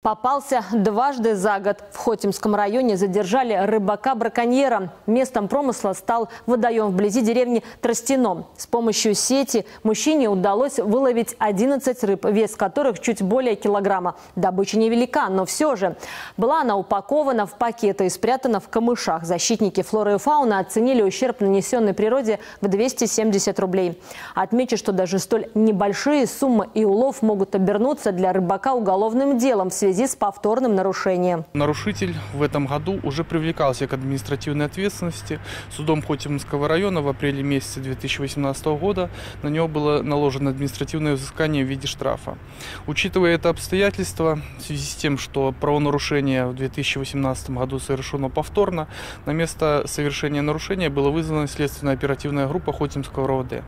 Попался дважды за год. В Хотимском районе задержали рыбака-браконьера. Местом промысла стал водоем вблизи деревни Тростино. С помощью сети мужчине удалось выловить 11 рыб, вес которых чуть более килограмма. Добыча невелика, но все же. Была она упакована в пакеты и спрятана в камышах. Защитники флоры и фауны оценили ущерб, нанесенный природе, в 270 рублей. Отмечу, что даже столь небольшие суммы и улов могут обернуться для рыбака уголовным делом в связи связи с повторным нарушением. Нарушитель в этом году уже привлекался к административной ответственности. Судом Хотимского района в апреле месяце 2018 года на него было наложено административное взыскание в виде штрафа. Учитывая это обстоятельство, в связи с тем, что правонарушение в 2018 году совершено повторно, на место совершения нарушения была вызвана следственная оперативная группа Хотимского РОВД.